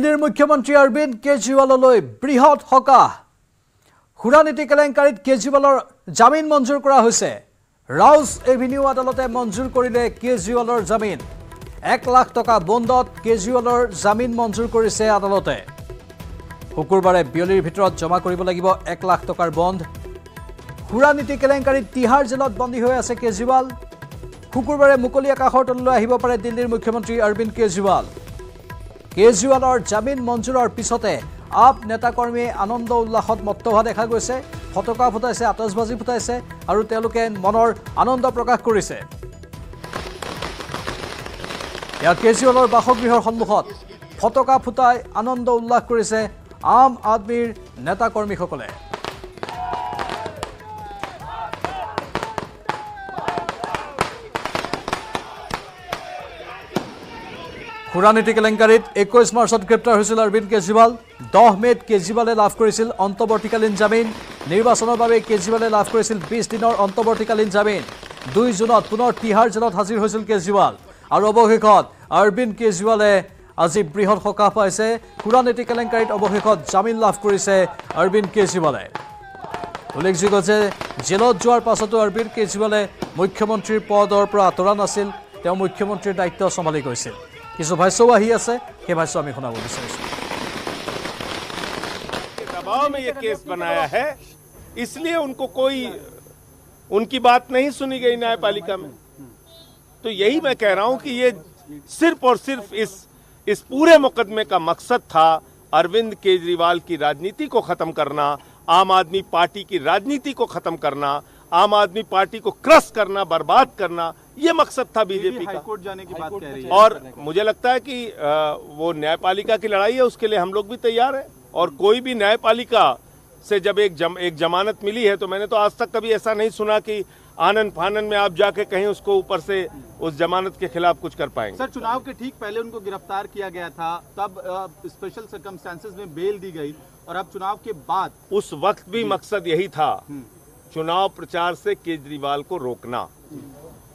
দিল্লীৰ মুখ্যমন্ত্ৰী অৰবিন্দ কেজৰিৱাললৈ বৃহৎ সকাহ। সুৰানীতি কেলেংকাৰীত কেজৰিৱালৰ জামিন মঞ্জুৰ কৰা হৈছে। ৰাউজ এভিনিউ আদালতে মঞ্জুৰ কৰিলে কেজৰিৱালৰ জামিন। এক লাখ টকা বণ্ডত কেজৰিৱালৰ জামিন মঞ্জুৰ কৰিছে আদালতে। শুকুৰবাৰে বিয়লিৰ ভিতৰত জমা কৰিব লাগিব এক লাখ টকাৰ বণ্ড সুৰানীতি কেলেংকাৰীত তিহাৰ জেলত বন্দী হৈ আছে কেজৰিৱাল। শুকুৰবাৰে মুকলি আকাশৰ তললৈ আহিব পাৰে দিল্লীৰ মুখ্যমন্ত্ৰী অৰবিন্দ কেজৰিৱাল। কেজৰিৱালৰ জামিন মঞ্জুৰৰ পিছতে আপ নেতাকৰ্মীয়ে আনন্দ উল্লাসত মত্ত হোৱা দেখা গৈছে। ফটকা ফুটাইছে আতচবাজি ফুটাইছে আৰু তেওঁলোকে মনৰ আনন্দ প্ৰকাশ কৰিছে। ইয়াৰ কেজৰিৱালৰ বাসগৃহৰ সন্মুখত ফটকা ফুটাই আনন্দ উল্লাস কৰিছে আম আদমীৰ নেতাকৰ্মীসকলে। সুৰানীতি কেলেংকাৰীত একৈছ মাৰ্চত গ্ৰেপ্তাৰ হৈছিল অৰবিন্দ কেজৰিৱাল। দহ মে'ত কেজৰিৱালে লাভ কৰিছিল অন্তৱৰ্তীকালীন জামিন। নিৰ্বাচনৰ বাবে কেজৰিৱালে লাভ কৰিছিল বিছ দিনৰ অন্তৱৰ্তীকালীন জামিন। দুই জুনত পুনৰ তিহাৰ জেলত হাজিৰ হৈছিল কেজৰিৱাল। আৰু অৱশেষত অৰবিন্দ কেজৰিৱালে আজি বৃহৎ সকাহ পাইছে। সুৰানীতি কেলেংকাৰীত অৱশেষত জামিন লাভ কৰিছে অৰবিন্দ কেজৰিৱালে। উল্লেখযোগ্য যে জেলত যোৱাৰ পাছতো অৰবিন্দ কেজৰিৱালে মুখ্যমন্ত্ৰীৰ পদৰ পৰা আঁতৰা নাছিল। তেওঁ মুখ্যমন্ত্ৰীৰ দায়িত্ব চম্ভালি গৈছিল। কিছু ভাষ্যও আহি আছে সেই ভাষ্য আমি শুনাব বিচাৰিছোঁ दबाव में ये केस बनाया है इसलिए उनको कोई उनकी बात नहीं सुनी गई न्यायपालिका में तो यही मैं कह रहा हूं कि ये सिर्फ और सिर्फ इस इस पूरे मुकदमे का मकसद था अरविंद केजरीवाल की राजनीति को खत्म करना आम आदमी पार्टी की राजनीति को खत्म करना आम आदमी पार्टी को क्रश करना बर्बाद करना ये मकसद था बीजेपी का। हाईकोर्ट जाने की बात कह रही है। और मुझे लगता है कि वो न्यायपालिका की लड़ाई है उसके लिए हम लोग भी तैयार हैं। और कोई भी न्यायपालिका से जब एक जम, एक जमानत मिली है तो मैंने तो आज तक कभी ऐसा नहीं सुना कि आनंद फानन में आप जाके कहीं उसको ऊपर से उस जमानत के खिलाफ कुछ कर पाएँगे। सर चुनाव के ठीक पहले उनको गिरफ़्तार किया गया था तब स्पेशल सर्कमस्टांसेस में बेल दी गई और अब चुनाव के बाद उस वक्त भी मकसद यही था चुनाव प्रचार से केजरीवाल को रोकना।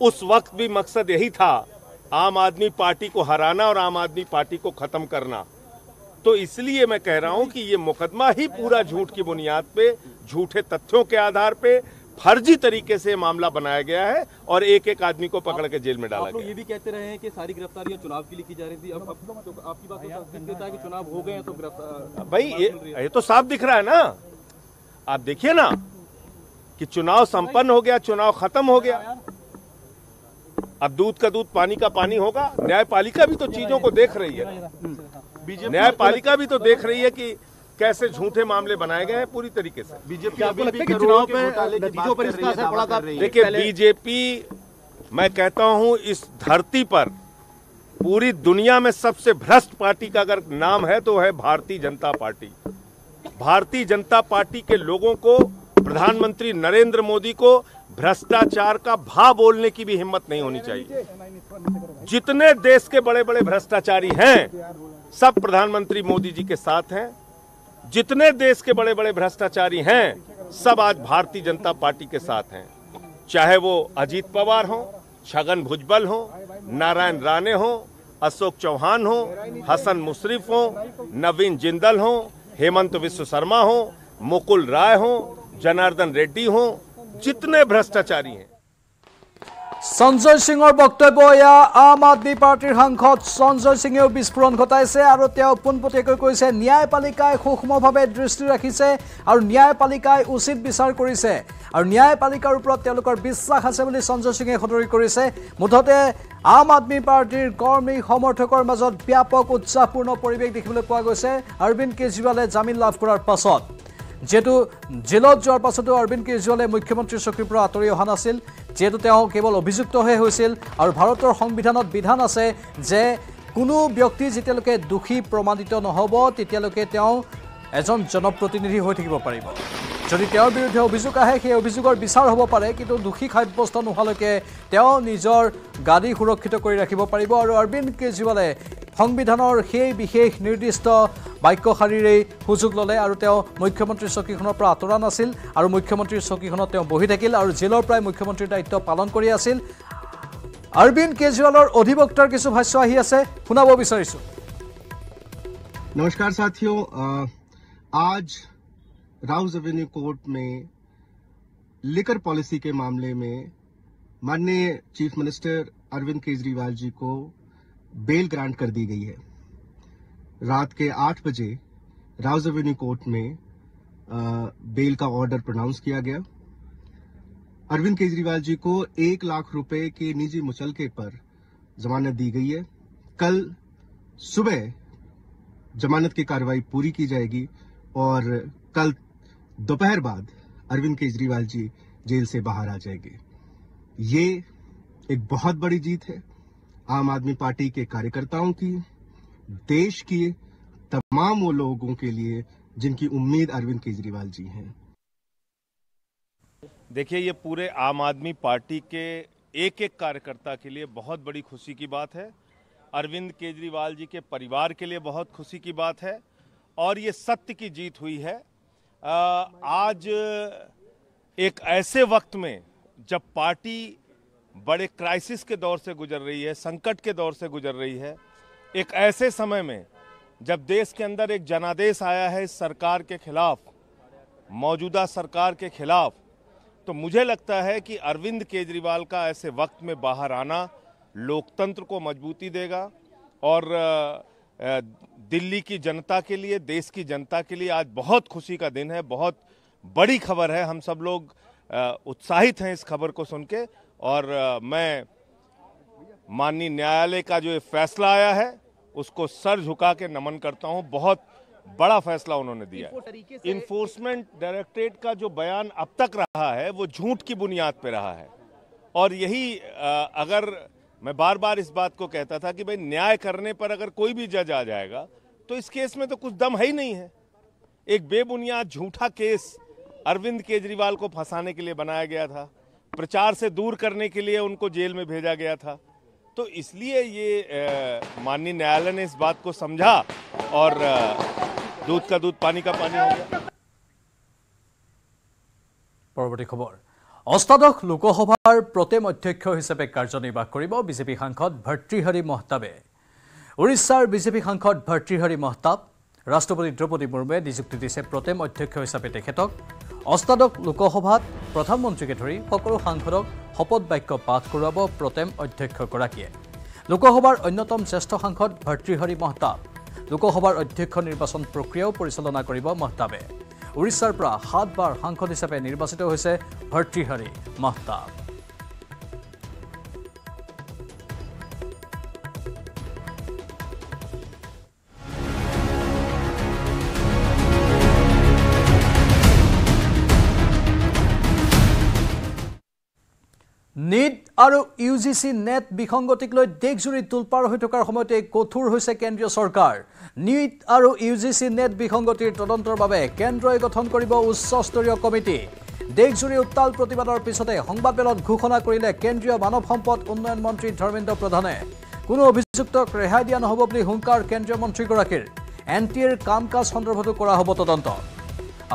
उस वक्त भी मकसद यही था आम आदमी पार्टी को हराना और आम आदमी पार्टी को खत्म करना। तो इसलिए मैं कह रहा हूँ कि ये मुकदमा ही पूरा झूठ की बुनियाद पे झूठे तथ्यों के आधार पे फर्जी तरीके से मामला बनाया गया है और एक एक आदमी को पकड़ के जेल में डाला आप गया ये भी कहते रहे हैं कि सारी गिरफ्तारियाँ चुनाव के लिए की जा रही थी। अब अब तो आपकी बात तो देता है कि चुनाव हो गए तो गिरफ़्तार भाई ये, ये तो साफ़ दिख रहा है ना। आप देखिए ना कि चुनाव संपन्न हो गया चुनाव खत्म हो गया। अब दूध का दूध पानी का पानी होगा। न्यायपालिका भी तो चीज़ों को देख रही है। न्यायपालिका भी तो देख रही है कि कैसे झूठे मामले बनाए गए हैं पूरी तरीके से। बीजेपी। देखिए बीजेपी मैं कहता हूँ इस धरती पर पूरी दुनिया में सबसे भ्रष्ट पार्टी का अगर नाम है तो है भारतीय जनता पार्टी। भारतीय जनता पार्टी के लोगों को प्रधानमंत्री नरेंद्र मोदी को भ्रष्टाचार का भा बोलने की भी हिम्मत नहीं होनी चाहिए। जितने देश के बड़े बड़े भ्रष्टाचारी हैं, सब प्रधानमंत्री मोदी जी के साथ हैं। जितने देश के बड़े बड़े भ्रष्टाचारी हैं, सब आज भारतीय जनता पार्टी के साथ हैं। चाहे वो अजीत पवार हो, छगन भुजबल हो, नारायण राणे हो, अशोक चौहान हो, हसन मुशरिफ हो, नवीन जिंदल हो, हेमंत विश्व शर्मा हो, मुकुल राय हो जनार्दन रेड्डी हो जितने भ्रष्टाचारी हैं সঞ্জয় সিঙৰ বক্তব্য এয়া আম আদমি পাৰ্টীৰ সাংসদ সঞ্জয় সিঙেও বিস্ফোৰণ ঘটাইছে আৰু তেওঁ পোনপটীয়াকৈ কৈছে ন্যায়পালিকাই সূক্ষ্মভাৱে দৃষ্টি ৰাখিছে আৰু ন্যায়পালিকাই উচিত বিচাৰ কৰিছে আৰু ন্যায়পালিকাৰ ওপৰত তেওঁলোকৰ বিশ্বাস আছে বুলি সঞ্জয় সিঙে সদৰি কৰিছে মুঠতে আম আদমি পাৰ্টীৰ কৰ্মী সমৰ্থকৰ মাজত ব্যাপক উৎসাহপূৰ্ণ পৰিৱেশ দেখিবলৈ পোৱা গৈছে অৰবিন্দ কেজৰিৱালে জামিন লাভ কৰাৰ পাছত যিহেতু জেলত যোৱাৰ পাছতো অৰবিন্দ কেজৰিৱালে মুখ্যমন্ত্ৰীৰ চকীৰ পৰা আঁতৰি অহা নাছিল যিহেতু তেওঁ কেৱল অভিযুক্তহে হৈছিল আৰু ভাৰতৰ সংবিধানত বিধান আছে যে কোনো ব্যক্তি যেতিয়ালৈকে দোষী প্ৰমাণিত নহ'ব তেতিয়ালৈকে তেওঁ এজন জনপ্ৰতিনিধি হৈ থাকিব পাৰিব। যদি তেওঁৰ বিৰুদ্ধে অভিযোগ আহে সেই অভিযোগৰ বিচাৰ হ'ব পাৰে কিন্তু দোষী সাব্যস্ত নোহোৱালৈকে তেওঁ নিজৰ গাদী সুৰক্ষিত কৰি ৰাখিব পাৰিব আৰু অৰবিন্দ কেজৰিৱালে সংবিধানৰ সেই বিশেষ নিৰ্দিষ্ট বাক্যশাৰীৰেই সুযোগ ল'লে আৰু তেওঁ মুখ্যমন্ত্ৰীৰ চকীখনৰ পৰা আঁতৰা নাছিল আৰু মুখ্যমন্ত্ৰীৰ চকীখনত তেওঁ বহি থাকিল আৰু জেলৰ পৰাই মুখ্যমন্ত্ৰীৰ দায়িত্ব পালন কৰি আছিল অৰবিন্দ কেজৰিৱালৰ অধিবক্তাৰ কিছু ভাষ্য আহি আছে শুনাব বিচাৰিছোঁ नमस्कार साथियों अ, आज राउज एवेन्यू कोर्ट में लिकर पॉलिसी के मामले में माननीय चीफ मिनिस्टर अरविंद केजरीवाल जी को बेल ग्रांट कर दी गई है। रात के आठ बजे राउज एवेन्यू कोर्ट में बेल का ऑर्डर प्रोनाउंस किया गया। अरविंद केजरीवाल जी को एक लाख रुपए के निजी मुचलके पर जमानत दी गई है। कल सुबह जमानत की कार्रवाई पूरी की जाएगी और कल दोपहर बाद अरविंद केजरीवाल जी जेल से बाहर आ जाएँगे। ये एक बहुत बड़ी जीत है। आम आदमी पार्टी के कार्यकर्ताओं की, देश की, तमाम वो लोगों के लिए जिनकी उम्मीद अरविंद केजरीवाल जी हैं। देखिए, ये पूरे आम आदमी पार्टी के एक एक कार्यकर्ता के लिए बहुत बड़ी खुशी की बात है। अरविंद केजरीवाल जी के परिवार के लिए बहुत खुशी की बात है और ये सत्य की जीत हुई है। आज एक ऐसे वक्त में जब पार्टी बड़े क्राइसिस के दौर से गुजर रही है, संकट के दौर से गुजर रही है। एक ऐसे समय में, जब देश के अंदर एक जनादेश आया है इस सरकार के खिलाफ, मौजूदा सरकार के खिलाफ तो मुझे लगता है कि अरविंद केजरीवाल का ऐसे वक्त में बाहर आना लोकतंत्र को मजबूती देगा और दिल्ली की जनता के लिए, देश की जनता के लिए आज बहुत खुशी का दिन है, बहुत बड़ी खबर है। हम सब लोग उत्साहित हैं इस खबर को सुन के। और मैं माननीय न्यायालय का जो फैसला आया है उसको सर झुका के नमन करता हूँ। बहुत बड़ा फैसला उन्होंने दिया इन्फोर्समेंट डायरेक्टरेट का जो बयान अब तक रहा है वो झूठ की बुनियाद पर रहा है। और यही अगर मैं बार बार इस बात को कहता था कि भाई न्याय करने पर अगर कोई भी जज आ जाएगा तो इस केस में तो कुछ दम है ही नहीं है। एक बेबुनियाद झूठा केस अरविंद केजरीवाल को फंसाने के लिए बनाया गया था। प्रचार से दूर करने के लिए उनको जेल में भेजा गया था तो इसलिए ये अ, माननीय न्यायालय ने इस बात को समझा और अ, दूध का दूध पानी का पानी हो गया পৰৱৰ্তী খবৰ অষ্টাদশ লোকসভাৰ প্ৰথম অধ্যক্ষ হিচাপে কাৰ্যনিৰ্বাহ কৰিব বিজেপি সাংসদ ভৰ্তৃহৰি মহতাবে উৰিষ্যাৰ বিজেপি সাংসদ ভৰ্তৃহৰি মহতাব ৰাষ্ট্ৰপতি দ্ৰৌপদী মুৰ্মুৱে নিযুক্তি দিছে প্ৰথম অধ্যক্ষ হিচাপে তেখেতক অষ্টাদশ লোকসভাত প্ৰধানমন্ত্ৰীকে ধৰি সকলো সাংসদক শপত বাক্য পাঠ কৰোৱাব প্ৰথম অধ্যক্ষগৰাকীয়ে। লোকসভাৰ অন্যতম জ্যেষ্ঠ সাংসদ ভৰ্তৃহৰি মহতাব। লোকসভাৰ অধ্যক্ষ নিৰ্বাচন প্ৰক্ৰিয়াও পৰিচালনা কৰিব মহতাবে। উৰিষ্যাৰ পৰা সাতবাৰ সাংসদ হিচাপে নিৰ্বাচিত হৈছে Bhartruhari Mahtab. U G C NET বিসংগতিক লৈ দেশজুৰি তোলপাৰ হৈ থকাৰ সময়তে কঠোৰ হৈছে কেন্দ্ৰীয় চৰকাৰ। নিট আৰু ইউ জি চি নেট বিসংগতিৰ তদন্তৰ বাবে কেন্দ্ৰই গঠন কৰিব উচ্চস্তৰীয় কমিটি। দেশজুৰি উত্তাল প্ৰতিবাদৰ পিছতে সংবাদমেলত ঘোষণা কৰিলে কেন্দ্ৰীয় মানৱ সম্পদ উন্নয়ন মন্ত্ৰী ধৰ্মেন্দ্ৰ প্ৰধানে। কোনো অভিযুক্তক ৰেহাই দিয়া নহ'ব বুলি হুংকাৰ কেন্দ্ৰীয় মন্ত্ৰীগৰাকীৰ। এন টি এৰ কাম কাজ সন্দৰ্ভতো কৰা হ'ব তদন্ত।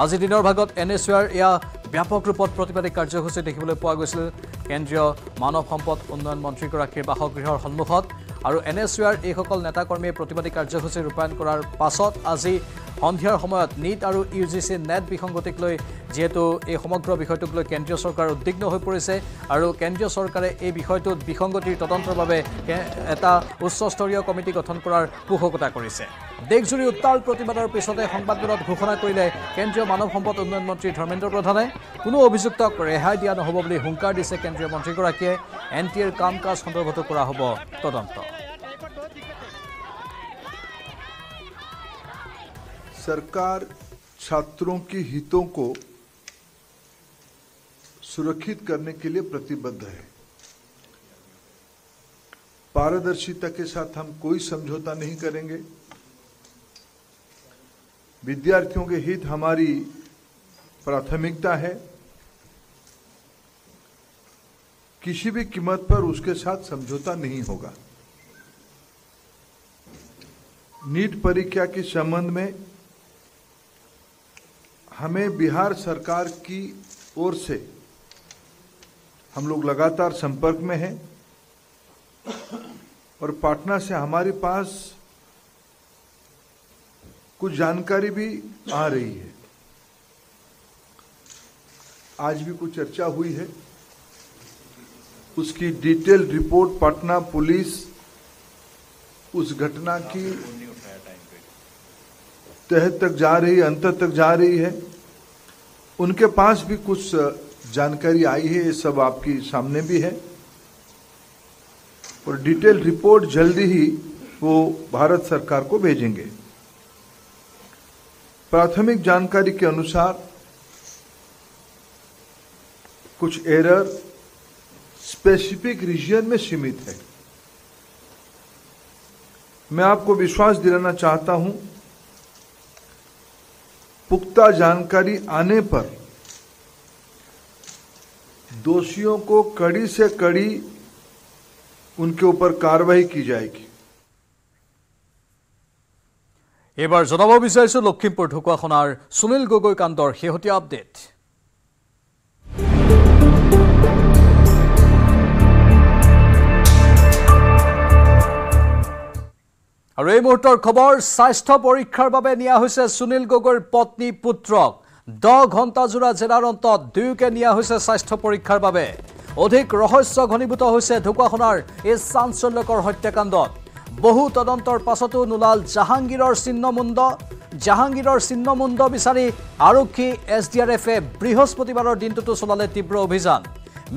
আজি দিনৰ ভাগত এন এছ ইউৰ এয়া ব্যাপক ৰূপত প্ৰতিবাদী কাৰ্যসূচী দেখিবলৈ পোৱা গৈছিল। কেন্দ্ৰীয় মানৱ সম্পদ উন্নয়ন মন্ত্ৰীগৰাকীৰ বাসগৃহৰ সন্মুখত। আৰু এন এছ ইউৰ এইসকল নেতাকৰ্মীয়ে প্ৰতিবাদী কাৰ্যসূচী ৰূপায়ণ কৰাৰ পাছত আজি সন্ধিয়াৰ সময়ত নিট আৰু ইউ জি চি নেট বিসংগতিক লৈ যিহেতু এই সমগ্ৰ বিষয়টোক লৈ কেন্দ্ৰীয় চৰকাৰ উদ্বিগ্ন হৈ পৰিছে আৰু কেন্দ্ৰীয় চৰকাৰে এই বিষয়টোত বিসংগতিৰ তদন্তৰ বাবে এটা উচ্চস্তৰীয় কমিটি গঠন কৰাৰ পোষকতা কৰিছে। দেশজুৰি উত্তাল প্ৰতিবাদৰ পিছতে সংবাদমেলত ঘোষণা কৰিলে কেন্দ্ৰীয় মানৱ সম্পদ উন্নয়ন মন্ত্ৰী ধৰ্মেন্দ্ৰ প্ৰধানে কোনো অভিযুক্তক ৰেহাই দিয়া নহ'ব বুলি হুংকাৰ দিছে কেন্দ্ৰীয় মন্ত্ৰীগৰাকীয়ে এন টি এৰ কাম কাজ সন্দৰ্ভতো কৰা হ'ব তদন্ত। सरकार छात्रों के हितों को सुरक्षित करने के लिए प्रतिबद्ध है। पारदर्शिता के साथ हम कोई समझौता नहीं करेंगे। विद्यार्थियों के हित हमारी प्राथमिकता है। किसी भी कीमत पर उसके साथ समझौता नहीं होगा। नीट परीक्षा के संबंध में हमें बिहार सरकार की ओर से हम लोग लगातार संपर्क में हैं और पटना से हमारे पास कुछ जानकारी भी आ रही है। आज भी कुछ चर्चा हुई है। उसकी डिटेल रिपोर्ट पटना पुलिस उस घटना की तह तक जा रही है, अंत तक जा रही है। उनके पास भी कुछ जानकारी आई है, ये सब आपकी सामने भी है। और डिटेल रिपोर्ट जल्दी ही वो भारत सरकार को भेजेंगे। प्राथमिक जानकारी के अनुसार कुछ एरर स्पेसिफिक रीजन में सीमित है। मैं आपको विश्वास दिलाना चाहता हूँ पुख्ता जानकारी आने पर दोषियों को कड़ी से कड़ी उनके ऊपर कार्रवाई की जाएगी এইবাৰ জনাব বিচাৰিছোঁ লখিমপুৰ ঢকুৱাখনাৰ সুনীল গগৈ কাণ্ডৰ শেহতীয়া আপডেট আৰু এই মুহূৰ্তৰ খবৰ স্বাস্থ্য পৰীক্ষাৰ বাবে নিয়া হৈছে সুনীল গগৈৰ পত্নী পুত্ৰক। দহ ঘণ্টাজোৰা জেৰাৰ অন্তত দুয়োকে নিয়া হৈছে স্বাস্থ্য পৰীক্ষাৰ বাবে। অধিক ৰহস্য ঘনীভূত হৈছে ঢকুৱাখনাৰ এই চাঞ্চল্যকৰ হত্যাকাণ্ডত। বহু তদন্তৰ পাছতো নোলাল জাহাংগীৰৰ চিহ্নমুণ্ড জাহাংগীৰৰ চিহ্নমুণ্ড বিচাৰি আৰক্ষী এছ ডি আৰ এফে বৃহস্পতিবাৰৰ দিনটোতো চলালে তীব্ৰ অভিযান।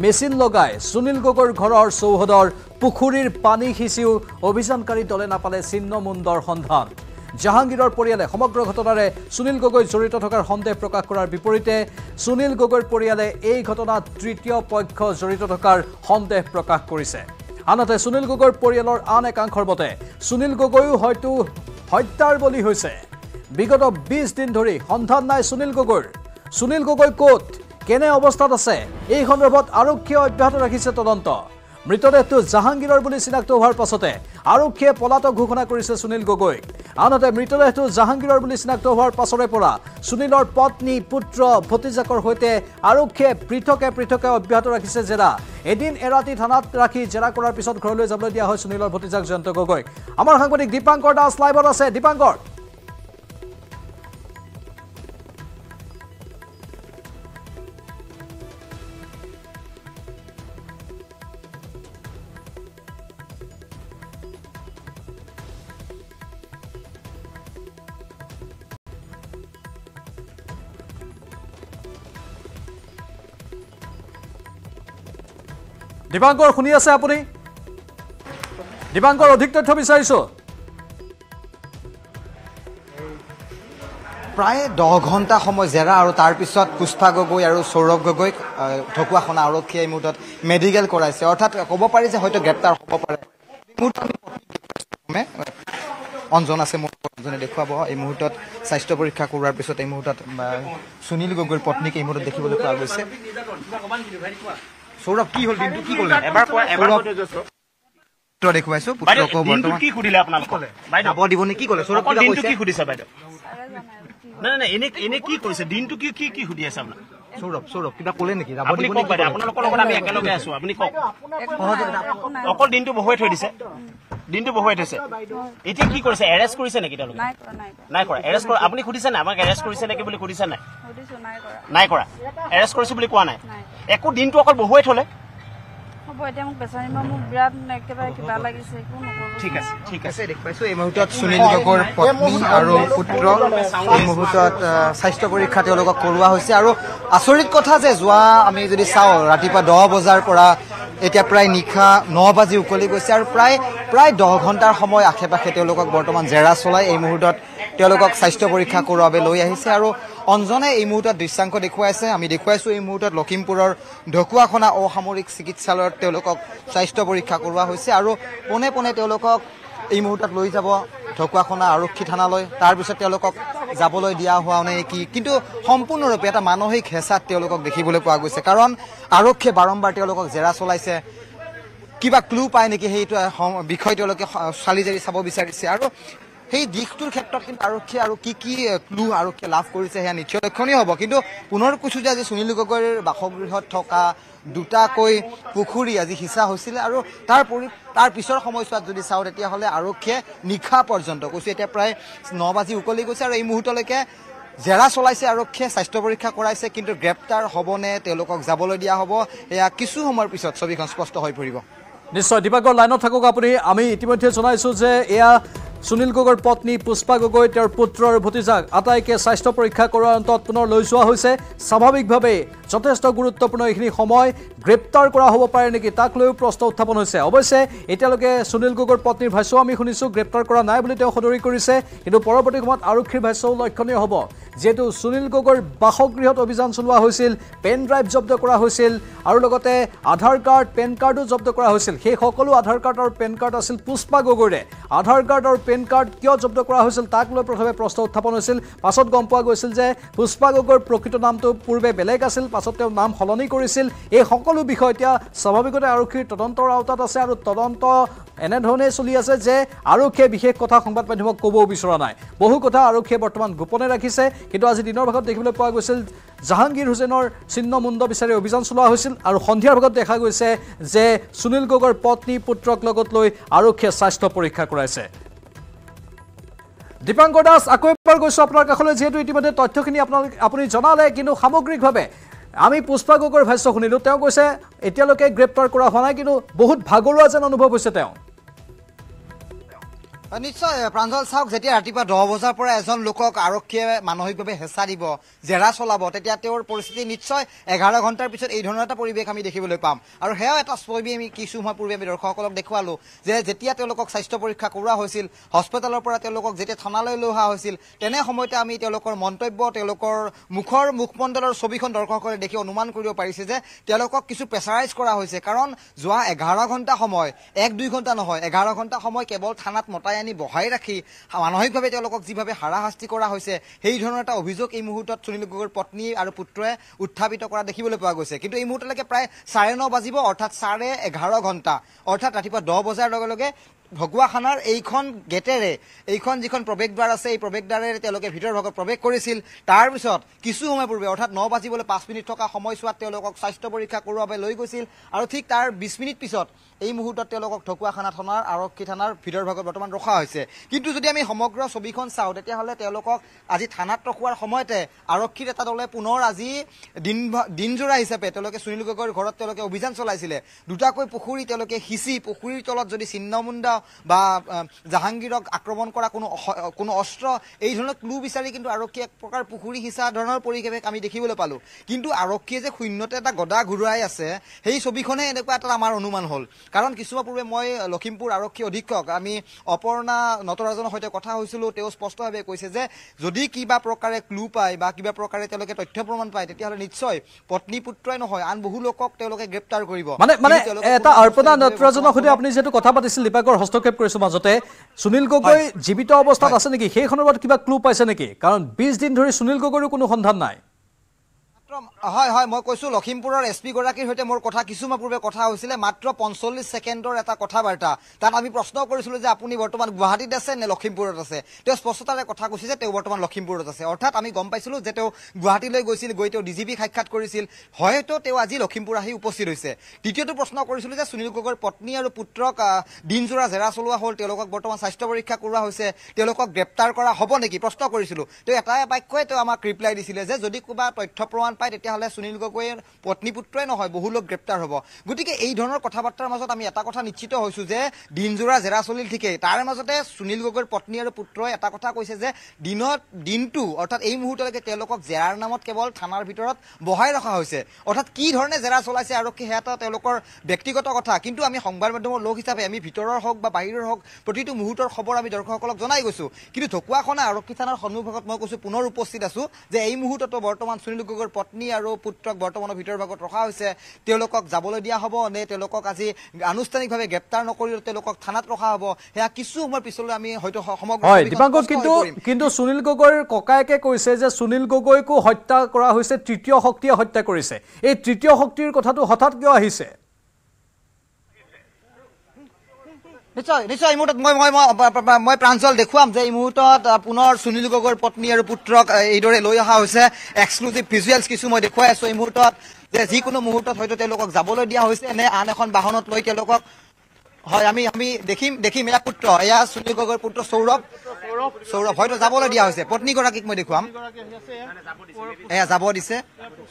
মেচিন লগাই সুনীল গগৈৰ ঘৰৰ চৌহদৰ পুখুৰীৰ পানী সিঁচিও অভিযানকাৰী দলে নাপালে চিহ্নমুণ্ডৰ সন্ধান। জাহাংগীৰৰ পৰিয়ালে সমগ্ৰ ঘটনাৰে সুনীল গগৈ জড়িত থকাৰ সন্দেহ প্ৰকাশ কৰাৰ বিপৰীতে সুনীল গগৈৰ পৰিয়ালে এই ঘটনাত তৃতীয় পক্ষ জড়িত থকাৰ সন্দেহ প্ৰকাশ কৰিছে। আনহাতে সুনীল গগৈৰ পৰিয়ালৰ আন একাংশৰ মতে সুনীল গগৈও হয়তো হত্যাৰ বলি হৈছে। বিগত বিছ দিন ধৰি সন্ধান নাই সুনীল গগৈৰ। সুনীল গগৈ ক'ত? কেনে অৱস্থাত আছে? এই সন্দৰ্ভত আৰক্ষীয়ে অব্যাহত ৰাখিছে তদন্ত। মৃতদেহটো জাহাংগীৰৰ বুলি চিনাক্ত হোৱাৰ পাছতে আৰক্ষীয়ে পলাতক ঘোষণা কৰিছে সুনীল গগৈক। আনহাতে মৃতদেহটো জাহাংগীৰৰ বুলি চিনাক্ত হোৱাৰ পাছৰে পৰা সুনীলৰ পত্নী পুত্ৰ ভতিজাকৰ সৈতে আৰক্ষীয়ে পৃথকে পৃথকে অব্যাহত ৰাখিছে জেৰা। এদিন এৰাতি থানাত ৰাখি জেৰা কৰাৰ পিছত ঘৰলৈ যাবলৈ দিয়া হয় সুনীলৰ ভতিজাক জয়ন্ত গগৈক। আমাৰ সাংবাদিক দীপাংকৰ দাস লাইভত আছে। দীপাংকৰ! দীপাংকৰ শুনি আছে আপুনি? দীপাংকৰ অধিক তথ্য বিচাৰিছোঁ। প্ৰায় দহ ঘণ্টা সময় জেৰা আৰু তাৰপিছত পুষ্পা গগৈ আৰু সৌৰভ গগৈক আহ, ঢকুৱাখনা আৰক্ষীয়ে এই মুহূৰ্তত মেডিকেল কৰাইছে। অৰ্থাৎ ক'ব পাৰি যে হয়তো গ্ৰেপ্তাৰ হ'ব আহ, অঞ্জন আছে মোৰ অঞ্জনে দেখুৱাব। এই মুহূৰ্তত স্বাস্থ্য পৰীক্ষা কৰোৱাৰ পিছত এই মুহূৰ্তত সুনীল গগৈৰ পত্নীক এই মুহূৰ্তত দেখিবলৈ পোৱা গৈছে। সৌৰভ কি হ'ল দিনটো? কি ক'লে এবাৰ কোৱা এবাৰ কৈ। পুত্ৰ দেখুৱাইছো পুত্ৰকো বৰ্তমান। কি সুধিলে আপোনালোকক? বাইদেউ যাব দিব নে কি ক'লে? সৌৰভ কিবা দিনটো কৈছে? কি সুধিছে বাইদেউ? নাই নাই, নাই এনে এনে কি কৰিছে দিনটো কি কি কি সুধি আছে আপোনাক? সৌৰভ সৌৰভ কিবা ক'লে নেকি? যাব দিব কওক নে কি বাইদেউ ক'লে? আপোনালোকৰ লগত আমি একেলগে আছো আপুনি কওক। সহযোগিতা অকল দিনটো বহুৱাই থৈ দিছে? দিনটো বহুৱাই থৈছে? এতিয়া কি কৰিছে? এৰেষ্ট কৰিছে নেকি তেওঁলোকে? নাই কৰা এৰেষ্ট কৰা আপুনি সুধিছে নাই? আমাক এৰেষ্ট কৰিছে নেকি বুলি সুধিছে নাই? নাই কৰা। এৰেষ্ট কৰিছো বুলি কোৱা নাই। একো দিনটো অকল বহুৱাই থলে। হ'ব এতিয়া মোক প্ৰেছাৰ নিব মোক বিৰাট একেবাৰে কিবা লাগিছে একো নকৰোঁ ঠিক আছে ঠিক আছে। আছে দেখুৱাইছো। এই মুহূৰ্তত সুনীল গগৈৰ পত্নী আৰু পুত্ৰ এই মুহূৰ্তত আহ, স্বাস্থ্য পৰীক্ষা তেওঁলোকক কৰোৱা হৈছে। আৰু আচৰিত কথা যে যোৱা আমি যদি চাওঁ ৰাতিপুৱা দহ বজাৰ পৰা এতিয়া প্ৰায় নিশা ন বাজি উকলি গৈছে। আৰু প্ৰায় প্ৰায় দহ ঘণ্টাৰ সময় আশে পাশে তেওঁলোকক বৰ্তমান জেৰা চলাই এই মুহূৰ্তত তেওঁলোকক স্বাস্থ্য পৰীক্ষা কৰোৱাৰ বাবে লৈ আহিছে আৰু অঞ্জনে এই মুহূৰ্তত দৃশ্যাংশ দেখুৱাইছে। আমি দেখুৱাইছো এই মুহূৰ্তত লখিমপুৰৰ ঢকুৱাখনা অসামৰিক চিকিৎসালয়ত তেওঁলোকক স্বাস্থ্য পৰীক্ষা কৰোৱা হৈছে আৰু পোনে পোনে তেওঁলোকক এই মুহূৰ্তত লৈ যাব ঢকুৱাখনা আৰক্ষী থানালৈ। তাৰপিছত তেওঁলোকক যাবলৈ দিয়া হোৱা নাই কি? কিন্তু সম্পূৰ্ণৰূপে এটা মানসিক হেঁচাত তেওঁলোকক দেখিবলৈ পোৱা গৈছে। কাৰণ আৰক্ষীয়ে বাৰম্বাৰ তেওঁলোকক জেৰা চলাইছে। কিবা ক্লু পায় নেকি সেইটো বিষয় তেওঁলোকে চালি জাৰি চাব বিচাৰিছে। আৰু সেই দিশটোৰ ক্ষেত্ৰত কিন্তু আৰক্ষীয়ে আৰু কি কি ক্লু আৰক্ষীয়ে লাভ কৰিছে সেয়া নিশ্চয় লক্ষণীয় হ'ব। কিন্তু পুনৰ কৈছো যে আজি সুনীল গগৈৰ বাসগৃহত থকা দুটাকৈ পুখুৰী আজি সিঁচা হৈছিলে আৰু তাৰ পৰি তাৰ পিছৰ সময়ছোৱাত যদি চাওঁ তেতিয়াহ'লে আৰক্ষীয়ে নিশা পৰ্যন্ত কৈছো এতিয়া প্ৰায় ন বাজি উকলি গৈছে আৰু এই মুহূৰ্তলৈকে জেৰা চলাইছে আৰক্ষীয়ে স্বাস্থ্য পৰীক্ষা কৰাইছে কিন্তু গ্ৰেপ্তাৰ হ'বনে তেওঁলোকক যাবলৈ দিয়া হ'ব এয়া কিছু সময়ৰ পিছত ছবিখন স্পষ্ট হৈ পৰিব। নিশ্চয় দীপাকৰ লাইনত থাকক আপুনি আমি ইতিমধ্যে জনাইছোঁ যে এয়া সুনীল গগৈৰ পত্নী পুষ্পা গগৈ তেওঁৰ পুত্ৰ আৰু ভতিজাক আটাইকে স্বাস্থ্য পৰীক্ষা কৰোৱাৰ অন্তত পুনৰ লৈ যোৱা হৈছে। স্বাভাৱিকভাৱেই যথেষ্ট গুৰুত্বপূৰ্ণ এইখিনি সময় গ্ৰেপ্তাৰ কৰা হ'ব পাৰে নেকি তাক লৈও প্ৰশ্ন উত্থাপন হৈছে। অৱশ্যে এতিয়ালৈকে সুনীল গগৈৰ পত্নীৰ ভাষ্যও আমি শুনিছোঁ গ্ৰেপ্তাৰ কৰা নাই বুলি তেওঁ সদৰি কৰিছে কিন্তু পৰৱৰ্তী সময়ত আৰক্ষীৰ ভাষ্যও লক্ষণীয় হ'ব। যিহেতু সুনীল গগৈৰ বাসগৃহত অভিযান চলোৱা হৈছিল পেন ড্ৰাইভ জব্দ কৰা হৈছিল আৰু লগতে আধাৰ কাৰ্ড পেন কাৰ্ডো জব্দ কৰা হৈছিল। সেই সকলো আধাৰ কাৰ্ড আৰু পেন কাৰ্ড আছিল পুষ্পা গগৈৰে। আধাৰ কাৰ্ড আৰু পেন কাৰ্ড কিয় জব্দ কৰা হৈছিল তাক লৈ প্ৰথমে প্ৰশ্ন উত্থাপন হৈছিল। পাছত গম পোৱা গৈছিল যে পুষ্পা গগৈৰ প্ৰকৃত নামটো পূৰ্বে বেলেগ আছিল পাছত তেওঁ নাম সলনি কৰিছিল। এই সকলো বিষয় এতিয়া স্বাভাৱিকতে আৰক্ষীৰ তদন্তৰ আওতাত আছে আৰু তদন্ত এনেধৰণেই চলি আছে যে আৰক্ষীয়ে বিশেষ কথা সংবাদ মাধ্যমক ক'ব বিচৰা নাই। বহু কথা আৰক্ষীয়ে বৰ্তমান গোপনে ৰাখিছে। কিন্তু আজি দিনৰ ভাগত দেখিবলৈ পোৱা গৈছিল জাহাংগীৰ হুছেইনৰ চিহ্ন মুণ্ড বিচাৰি অভিযান চলোৱা হৈছিল আৰু সন্ধিয়াৰ ভাগত দেখা গৈছে যে সুনীল গগৈৰ পত্নী পুত্ৰক লগত লৈ আৰক্ষীয়ে স্বাস্থ্য পৰীক্ষা কৰাইছে। দীপাংকৰ দাস আকৌ এবাৰ গৈছোঁ আপোনাৰ কাষলৈ যিহেতু ইতিমধ্যে তথ্যখিনি আপোনালোক আপুনি জনালে কিন্তু সামগ্ৰিকভাৱে আমি পুষ্পা গগৈৰ ভাষ্য শুনিলোঁ। তেওঁ কৈছে এতিয়ালৈকে গ্ৰেপ্তাৰ কৰা হোৱা নাই কিন্তু বহুত ভাগৰুৱা যেন অনুভৱ হৈছে তেওঁ। নিশ্চয় প্ৰাঞ্জল চাওক যেতিয়া ৰাতিপুৱা দহ বজাৰ পৰা এজন লোকক আৰক্ষীয়ে মানসিকভাৱে হেঁচা দিব জেৰা চলাব তেতিয়া তেওঁৰ পৰিস্থিতি নিশ্চয় এঘাৰ ঘণ্টাৰ পিছত এই ধৰণৰ এটা পৰিৱেশ আমি দেখিবলৈ পাম। আৰু সেয়াও এটা ছবি আমি কিছু সময় পূৰ্বে আমি দৰ্শকসকলক দেখুৱালোঁ যে যেতিয়া তেওঁলোকক স্বাস্থ্য পৰীক্ষা কৰোৱা হৈছিল হস্পিটেলৰ পৰা তেওঁলোকক যেতিয়া থানালৈ লৈ অহা হৈছিল তেনে সময়তে আমি তেওঁলোকৰ মন্তব্য তেওঁলোকৰ মুখৰ মুখমণ্ডলৰ ছবিখন দৰ্শকসকলে দেখি অনুমান কৰিব পাৰিছে যে তেওঁলোকক কিছু প্ৰেছাৰাইজ কৰা হৈছে। কাৰণ যোৱা এঘাৰ ঘণ্টা সময় এক দুই ঘণ্টা নহয় এঘাৰ ঘণ্টা সময় কেৱল থানাত মতাই আনি বহাই ৰাখি মানসিকভাৱে তেওঁলোকক যিভাৱে হাৰাশাস্তি কৰা হৈছে সেই ধৰণৰ এটা অভিযোগ এই মুহূৰ্তত সুনীল গগৈৰ পত্নী আৰু পুত্ৰই উত্থাপিত কৰা দেখিবলৈ পোৱা গৈছে। কিন্তু এই মুহূৰ্তলৈকে প্ৰায় চাৰে ন বাজিব অৰ্থাৎ চাৰে এঘাৰ ঘণ্টা। অৰ্থাৎ ৰাতিপুৱা দহ বজাৰ লগে লগে ভগুৱাখানাৰ এইখন গেটেৰে এইখন যিখন প্ৰৱেশদ্বাৰ আছে এই প্ৰৱেশদ্বাৰেৰে তেওঁলোকে ভিতৰ ভাগত প্ৰৱেশ কৰিছিল। তাৰপিছত কিছু সময় পূৰ্বে অৰ্থাৎ ন বাজিবলৈ পাঁচ মিনিট থকা সময়ছোৱাত তেওঁলোকক স্বাস্থ্য পৰীক্ষা বাবে লৈ গৈছিল। আৰু ঠিক তাৰ বিছ মিনিট পিছত এই মুহূৰ্তত তেওঁলোকক ঢকুৱাখানা থানাৰ আৰক্ষী থানাৰ ভিতৰ ভাগত বৰ্তমান ৰখা হৈছে। কিন্তু যদি আমি সমগ্ৰ ছবিখন চাওঁ তেতিয়াহ'লে তেওঁলোকক আজি থানাত ৰখোৱাৰ সময়তে আৰক্ষীৰ এটা দলে পুনৰ আজি দিন দিনজোৰা হিচাপে তেওঁলোকে সুনীল গগৈৰ ঘৰত তেওঁলোকে অভিযান চলাইছিলে। দুটাকৈ পুখুৰী তেওঁলোকে সিঁচি পুখুৰীৰ তলত যদি ছিন্নমুণ্ডা বা জাহাংগীৰক আক্ৰমণ কৰা কোনো কোনো অস্ত্ৰ এই ধৰণৰ ক্লু বিচাৰি কিন্তু আৰক্ষীয়ে এক প্ৰকাৰ পুখুৰী সিঁচা ধৰণৰ পৰিৱেশ আমি দেখিবলৈ পালোঁ। কিন্তু আৰক্ষীয়ে যে শূন্যতে এটা গদা ঘূৰাই আছে সেই ছবিখনে এনেকুৱা এটা আমাৰ অনুমান হ'ল। কাৰণ কিছুমান পূৰ্বে মই লখিমপুৰ আৰক্ষী অধীক্ষক আমি অপৰ্ণা নটৰাজনৰ সৈতে কথা হৈছিলোঁ তেওঁ স্পষ্টভাৱে কৈছে যে যদি কিবা প্ৰকাৰে ক্লু পায় বা কিবা প্ৰকাৰে তেওঁলোকে তথ্য প্ৰমাণ পায় তেতিয়াহ'লে নিশ্চয় পত্নী পুত্ৰই নহয় আন বহু লোকক তেওঁলোকে গ্ৰেপ্তাৰ কৰিব। মানে মানে এটা অৰ্পণা নটৰাজনৰ সৈতে আপুনি যিহেতু কথা পাতিছিল দীপাকৰ হস্তক্ষেপ কৰিছোঁ মাজতে। সুনীল গগৈ জীৱিত অৱস্থাত আছে নেকি? সেই সন্দৰ্ভত কিবা ক্লু পাইছে নেকি? কাৰণ বিছ দিন ধৰি সুনীল গগৈৰো কোনো সন্ধান নাই। হয় হয় মই কৈছো লখিমপুৰৰ এছ পি গৰাকীৰ সৈতে মোৰ কথা কিছুমান পূৰ্বে কথা হৈছিলে মাত্ৰ পঞ্চল্লিছ ছেকেণ্ডৰ এটা কথা বাৰ্তা তাত আমি প্ৰশ্ন কৰিছিলো যে আপুনি বৰ্তমান গুৱাহাটীত আছে নে লখিমপুৰত আছে? তেওঁ স্পষ্টতাৰে কথা কৈছে যে তেওঁ বৰ্তমান লখিমপুৰত আছে। অৰ্থাৎ আমি গম পাইছিলো যে তেওঁ গুৱাহাটীলৈ গৈছিল গৈ তেওঁ ডি জি পিক সাক্ষাৎ কৰিছিল। হয়তো তেওঁ আজি লখিমপুৰ আহি উপস্থিত হৈছে। দ্বিতীয়টো প্ৰশ্ন কৰিছিলো যে সুনীল গগৈৰ পত্নী আৰু পুত্ৰক দিনজোৰা জেৰা চলোৱা হ'ল তেওঁলোকক বৰ্তমান স্বাস্থ্য পৰীক্ষা কৰোৱা হৈছে তেওঁলোকক গ্ৰেপ্তাৰ কৰা হ'ব নেকি? প্ৰশ্ন কৰিছিলো। তেওঁ এটাই বাক্যই তেওঁ আমাক ৰিপ্লাই দিছিলে যে যদি কিবা তথ্য প্ৰমাণ পায় তেতিয়াহ'লে সুনীল গগৈৰ পত্নী পুত্ৰই নহয় বহু লোক গ্ৰেপ্তাৰ হ'ব। গতিকে এই ধৰণৰ কথা বাৰ্তাৰ মাজত আমি এটা কথা নিশ্চিত হৈছো যে দিনজোৰা জেৰা চলিল ঠিকেই। তাৰ মাজতে সুনীল গগৈৰ পত্নী আৰু পুত্ৰই এটা কথা কৈছে যে দিনত দিনটো অৰ্থাৎ এই মুহূৰ্তলৈকে তেওঁলোকক জেৰাৰ নামত কেৱল থানাৰ ভিতৰত বহাই ৰখা হৈছে। অৰ্থাৎ কি ধৰণে জেৰা চলাইছে আৰক্ষী সেয়া এটা তেওঁলোকৰ ব্যক্তিগত কথা। কিন্তু আমি সংবাদ মাধ্যমৰ লোক হিচাপে আমি ভিতৰৰ হওক বা বাহিৰৰ হওক প্ৰতিটো মুহূৰ্তৰ খবৰ আমি দৰ্শকসকলক জনাই গৈছো। কিন্তু ঢকুৱাখনা আৰক্ষী থানাৰ সন্মুখত মই কৈছো পুনৰ উপস্থিত আছো যে এই মুহূৰ্ততো বৰ্তমান সুনীল গগৈৰ পত্নী আৰু পুত্ৰক বৰ্তমানৰ ভিতৰৰ ভাগত ৰখা হৈছে তেওঁলোকক যাবলৈ দিয়া হ'ব নে তেওঁলোকক আজি আনুষ্ঠানিকভাৱে গ্ৰেপ্তাৰ নকৰিলেও তেওঁলোকক থানাত ৰখা হ'ব? সেয়া কিছু সময়ৰ পিছলৈ আমি হয়তো সমগ্ৰ দীপাংকৰ কিন্তু। কিন্তু সুনীল গগৈৰ ককায়েকে কৈছে যে সুনীল গগৈকো হত্যা কৰা হৈছে তৃতীয় শক্তিয়ে হত্যা কৰিছে। এই তৃতীয় শক্তিৰ কথাটো হঠাৎ কিয় আহিছে? নিশ্চয় নিশ্চয় এই মুহূৰ্তত মই মই মই মই প্ৰাঞ্জল দেখুৱাম যে এই মুহূৰ্তত পুনৰ সুনীল গগৈৰ পত্নী আৰু পুত্ৰক এইদৰে লৈ অহা হৈছে। এক্সক্লুচিভ ভিজুৱেলছ কিছু মই দেখুৱাই আছো এই মুহূৰ্তত যে যিকোনো মুহূৰ্তত হয়তো তেওঁলোকক যাবলৈ দিয়া হৈছে নে আন এখন বাহনত লৈ তেওঁলোকক হয় আমি আমি দেখিম দেখিম। এয়া পুত্ৰ এয়া সুনীল গগৈৰ পুত্ৰ সৌৰভ। সৌৰভ হয়তো যাবলৈ দিয়া হৈছে। পত্নীগৰাকীক মই দেখুৱাম। এয়া যাব দিছে।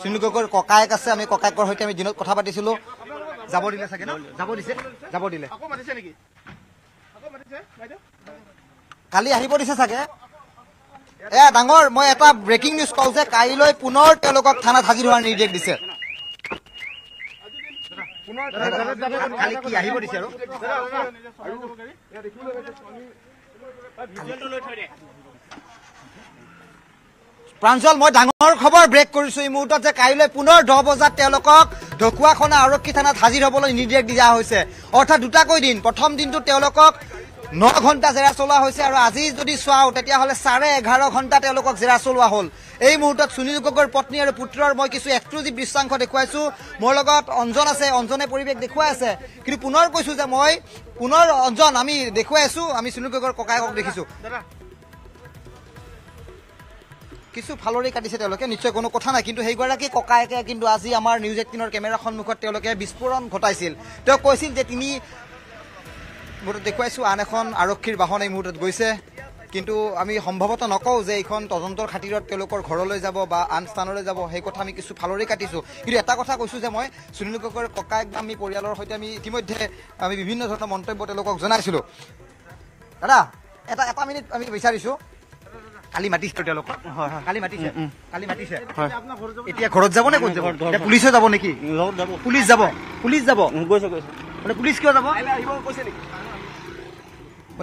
সুনীল গগৈৰ ককায়েক আছে আমি ককায়েকৰ সৈতে আমি দিনত কথা পাতিছিলো। যাব দিলে চাগে ন? যাব দিছে। যাব দিলে। কালি আহিব দিছে চাগে? এয়া ডাঙৰ মই এটা ব্ৰেকিং নিউজ কওঁ যে কাইলৈ পুনৰ তেওঁলোকক থানাত হাজিৰ হোৱাৰ নিৰ্দেশ দিছে। প্ৰাঞ্জল মই ডাঙৰ খবৰ ব্ৰেক কৰিছো এই মুহূৰ্তত যে কাইলৈ পুনৰ দহ বজাত তেওঁলোকক ঢকুৱাখনা আৰক্ষী থানাত হাজিৰ হবলৈ নিৰ্দেশ দিয়া হৈছে। অৰ্থাৎ দুটাকৈ দিন প্ৰথম দিনটোত তেওঁলোকক ন ঘণ্টা জেৰা চলোৱা হৈছে আৰু আজি যদি চোৱাও তেতিয়াহ'লে চাৰে এঘাৰ ঘণ্টা তেওঁলোকক জেৰা চলোৱা হ'ল। এই মুহূৰ্তত সুনীল গগৈৰ পত্নী আৰু পুত্ৰৰ মই কিছু এক্সক্লুজিভ দৃশ্যাংশ দেখুৱাইছো। মোৰ লগত অঞ্জন আছে অঞ্জনে পৰিৱেশ দেখুৱাই আছে। কিন্তু পুনৰ কৈছো যে মই পুনৰ অঞ্জন আমি দেখুৱাই আছো আমি সুনীল গগৈৰ ককায়েকক দেখিছো। কিছু ফালৰি কাটিছে তেওঁলোকে নিশ্চয় কোনো কথা নাই। কিন্তু সেইগৰাকী ককায়েকে কিন্তু আজি আমাৰ নিউজ এইটিনৰ কেমেৰাৰ সন্মুখত তেওঁলোকে বিস্ফোৰণ ঘটাইছিল। তেওঁ কৈছিল যে তিনি মুহূৰ্তত দেখুৱাইছোঁ আন এখন আৰক্ষীৰ বাহন এই মুহূৰ্তত গৈছে। কিন্তু আমি সম্ভৱতঃ নকওঁ যে এইখন তদন্তৰ খাতিৰত তেওঁলোকৰ ঘৰলৈ যাব বা আন স্থানলৈ যাব সেই কথা আমি কিছু ফালৰি কাটিছোঁ। কিন্তু এটা কথা কৈছোঁ যে মই সুনীল গগৈৰ ককায়েক বা আমি পৰিয়ালৰ সৈতে আমি ইতিমধ্যে আমি বিভিন্ন ধৰণৰ মন্তব্য তেওঁলোকক জনাইছিলোঁ। দাদা এটা এটা মিনিট আমি বিচাৰিছোঁ। কালি মাতিছে তেওঁলোকক। কালি মাতিছে। কালি মাতিছে। এতিয়া ঘৰত যাব নে ক'ত যাব? পুলিচে যাব নেকি? পুলিচ যাব। পুলিচ যাব। গৈছে গৈছে। মানে পুলিচ কিয় যাব?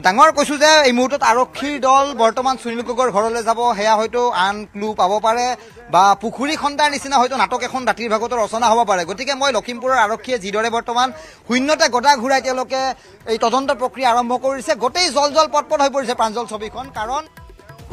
ডাঙৰ কৈছো যে এই মুহূৰ্তত আৰক্ষীৰ দল বৰ্তমান সুনীল গগৈৰ ঘৰলৈ যাব। সেয়া হয়তো আন ক্লু পাব পাৰে। বা পুখুৰী খন্দাৰ নিচিনা হয়তো নাটক এখন ৰাতিৰ ভাগতো ৰচনা হ'ব পাৰে। গতিকে মই লখিমপুৰৰ আৰক্ষীয়ে যিদৰে বৰ্তমান শূন্যতে গদা ঘূৰাই তেওঁলোকে এই তদন্ত প্ৰক্ৰিয়া আৰম্ভ কৰিছে গোটেই জল জল পটপট হৈ পৰিছে প্ৰাঞ্জল ছবিখন। কাৰণ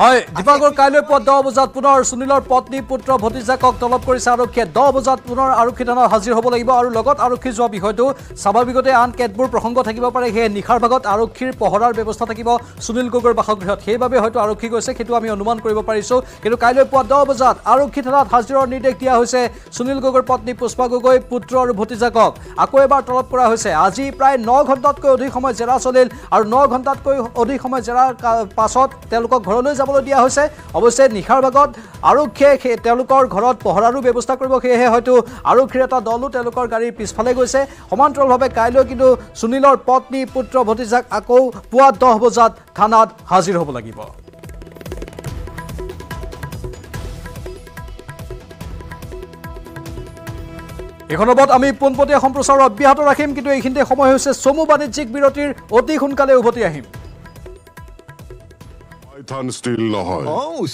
হয় দীপাংকৰ কাইলৈ পুৱা দহ বজাত পুনৰ সুনীলৰ পত্নী পুত্ৰ ভতিজাকক তলব কৰিছে আৰক্ষীয়ে। দহ বজাত পুনৰ আৰক্ষী থানাত হাজিৰ হ'ব লাগিব আৰু লগত আৰক্ষী যোৱা বিষয়টো স্বাভাৱিকতে আন কেতবোৰ প্ৰসংগ থাকিব পাৰে। সেয়ে নিশাৰ ভাগত আৰক্ষীৰ পহৰাৰ ব্যৱস্থা থাকিব সুনীল গগৈৰ বাসগৃহত। সেইবাবে হয়তো আৰক্ষী গৈছে সেইটো আমি অনুমান কৰিব পাৰিছোঁ। কিন্তু কাইলৈ পুৱা দহ বজাত আৰক্ষী থানাত হাজিৰৰ নিৰ্দেশ দিয়া হৈছে সুনীল গগৈৰ পত্নী পুষ্পা গগৈ পুত্ৰ আৰু ভতিজাকক। আকৌ এবাৰ তলব কৰা হৈছে। আজি প্ৰায় ন ঘণ্টাতকৈ অধিক সময় জেৰা চলিল আৰু ন ঘণ্টাতকৈ অধিক সময় জেৰাৰ পাছত তেওঁলোকক ঘৰলৈ যাবলৈ দিয়া হৈছে। অৱশ্যে নিশাৰ ভাগত আৰক্ষীয়ে তেওঁলোকৰ ঘৰত পহৰাৰো ব্যৱস্থা কৰিব। সেয়েহে হয়তো আৰক্ষীৰ এটা দলো তেওঁলোকৰ গাড়ীৰ পিছফালে গৈছে। সমান্তৰালভাৱে কাইলৈ কিন্তু সুনীলৰ পত্নী পুত্ৰ ভতিজাক আকৌ পুৱা দহ বজাত থানাত হাজিৰ হ'ব লাগিব। এই সন্দৰ্ভত আমি পোনপটীয়া সম্প্ৰচাৰ অব্যাহত ৰাখিম কিন্তু এইখিনিতে সময় হৈছে চমু বাণিজ্যিক বিৰতিৰ অতি সোনকালে উভতি আহিম। ton still. Oh,